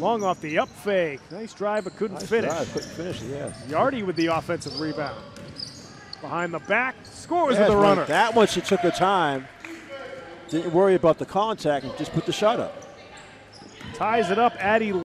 Long off the up fake. Nice drive, but couldn't Nice finish. drive, Couldn't finish it, yes. Yarde with the offensive rebound. Behind the back, scores Yes, with the runner. That one she took her time. Didn't worry about the contact and just put the shot up. Ties it up. Addie